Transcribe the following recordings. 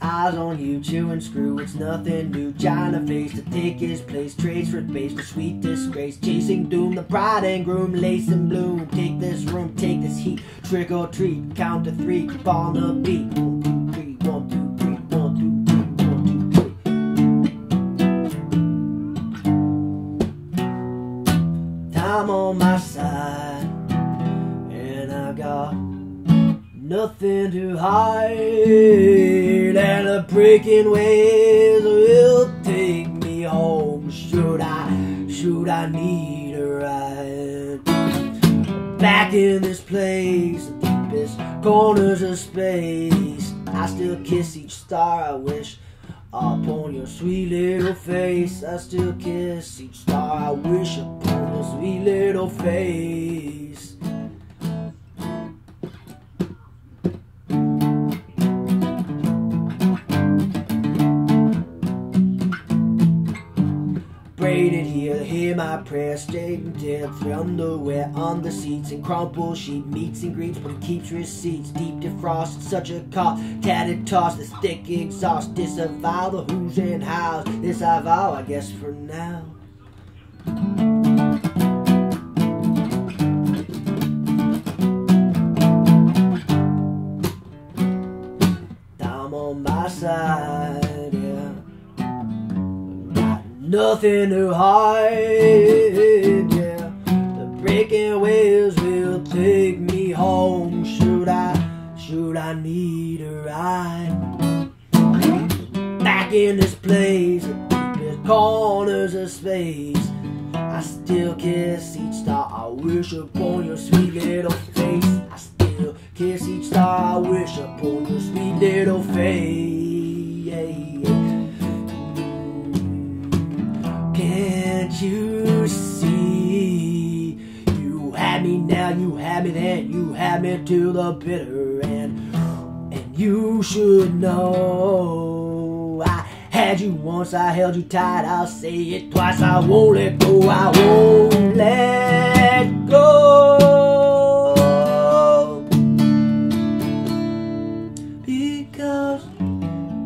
on you, chew and screw, it's nothing new. China face to take his place, trades for base, the sweet disgrace. Chasing doom, the bride and groom, lace and bloom. Take this room, take this heat, trick or treat, count to three, keep on the beat. Nothing to hide, and the breaking waves will take me home. Should I, should I need a ride? Back in this place, the deepest corners of space, I still kiss each star I wish upon your sweet little face. I still kiss each star I wish upon your sweet little face. Prayers, straight and tips, your underwear on the seats, and crumpled sheet, meets and greets, but it keeps receipts, deep defrost, such a cost, tattered toss, this thick exhaust, disavow the who's and hows, this I vow, I guess for now. Nothing to hide, yeah. The breaking waves will take me home. Should I, should I need a ride? Back in this place, the corners of space. I still kiss each star I wish upon your sweet little face. I still kiss each star I wish upon your sweet little face. You see? You had me now, you had me then, you had me to the bitter end. And you should know I had you once, I held you tight, I'll say it twice, I won't let go, I won't let go. Because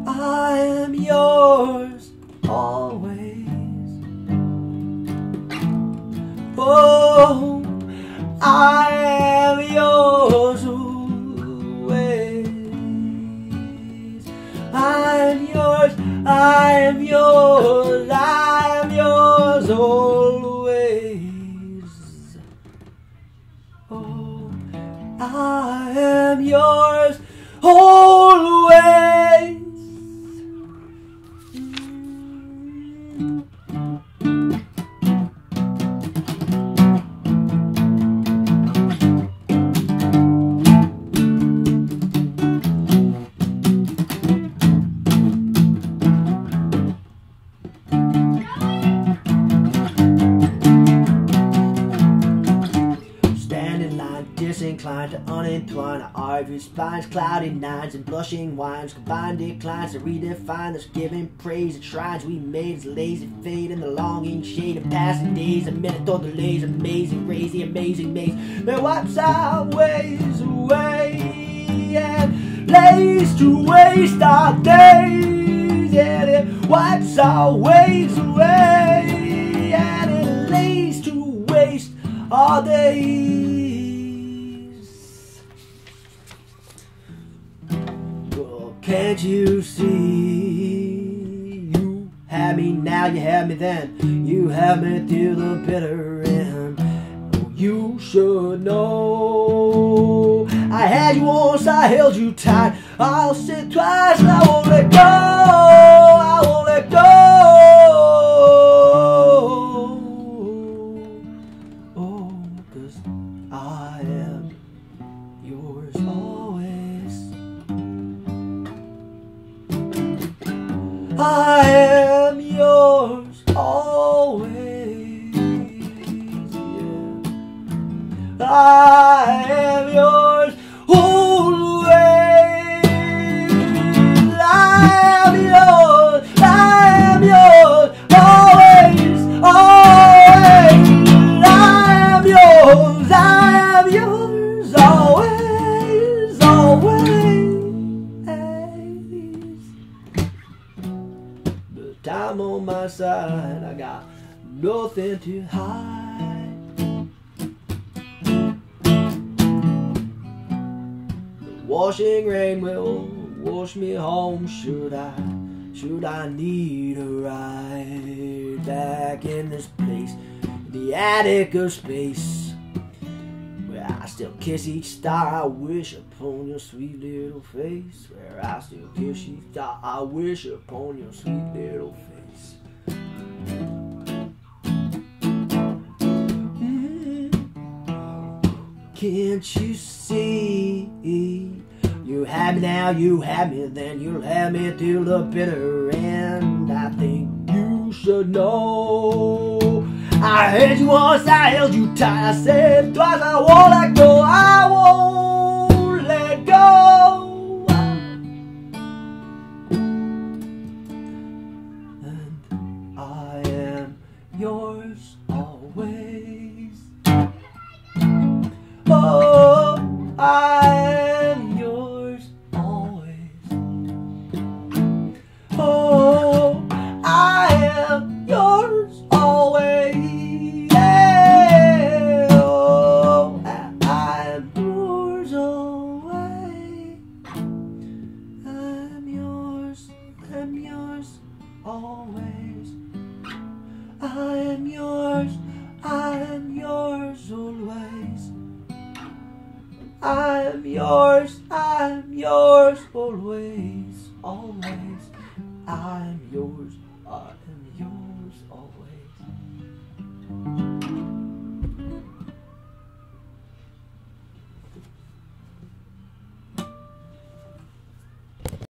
I am yours I am yours always. I am yours, I am yours, I am yours always. Oh, I am yours always. Line, disinclined to unentwine our ivory spines, cloudy nines and blushing wines, combined declines to redefine this giving praise. At shrines we made as lazy fade in the longing shade of passing days, a minute or delays, amazing crazy, amazing maze. That wipes our ways away and lays to waste our days, yeah, it wipes our ways away and it lays to waste our days. Can't you see? You had me now, you had me then. You had me till the bitter end. You should know. I had you once, I held you tight. I'll sit twice, I won't let go. I am yours always. Yeah. I time on my side. I got nothing to hide. The washing rain will wash me home. Should I, should I need a ride back in this place, the attic of space? I still kiss each star I wish upon your sweet little face. Where I still kiss each star I wish upon your sweet little face. Mm. Can't you see? You have me now, you have me then, you'll have me till the bitter end. I think you should know. I held you once, I held you tight. I said twice, I won't let go, I won't let go. And I am yours always. Oh, I yours, I am yours always, always. I am yours, I am yours always.